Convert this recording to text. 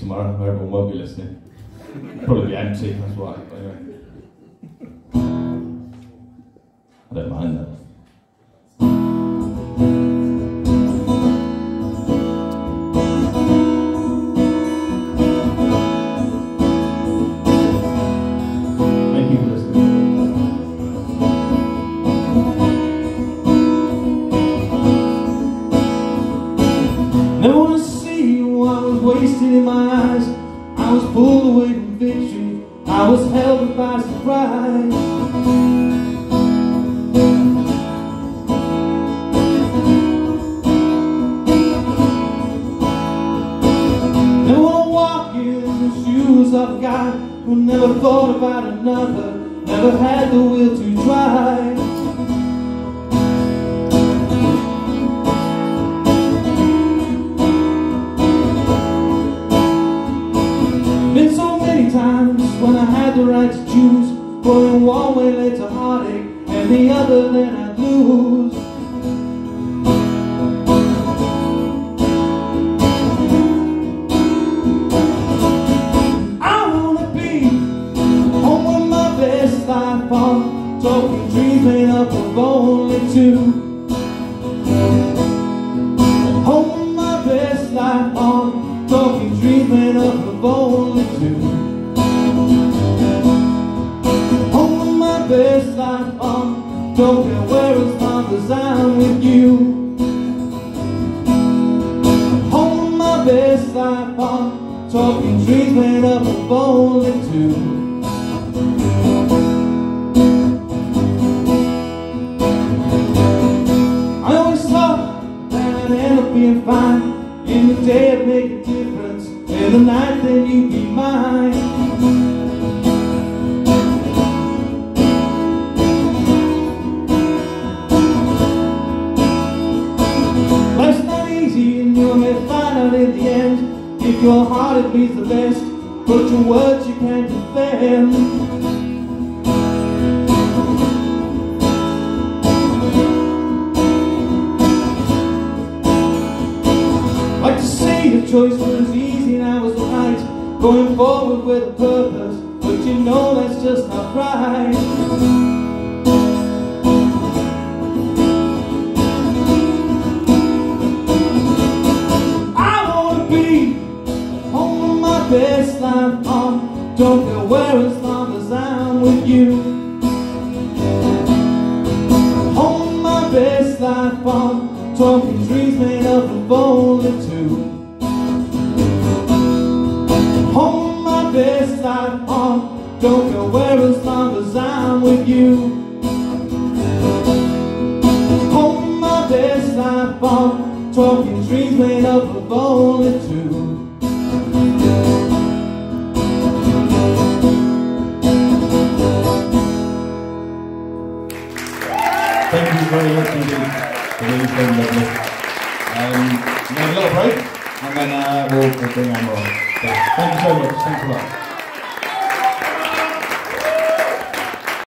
tomorrow. Everyone won't be listening. Probably be empty. That's why. But anyway, I don't mind that. Thank you wasted in my eyes. I was pulled away from victory. I was held by surprise. Never wanna walk in the shoes of a guy who never thought about another, never had the will to try. The right to choose Going one way led to heartache And the other then I'd lose. I wanna be home with my best life on Talking dreams made up of only two. Home with my best life on Talking dreams made up of only two Don't care where it's from cause I'm with you. With my best life on Talking dreams made up of only two I always thought that I'd end up being fine. In the day I'd make a difference. In the night then you'd be out in the end If your heart it beats the best But your words you can't defend. Like to say the choice was easy and I was right Going forward with a purpose But you know that's just not right life on Don't care where as long as I'm with you. With my best life on Talking dreams made up of only two. With my best life on Don't care where as long as I'm with you. With my best life on Talking dreams made up of only two Thank you very much indeed. Really been lovely. Um, we have a little break and then uh, we'll, we'll bring on. So, thank you so much. Thanks a lot.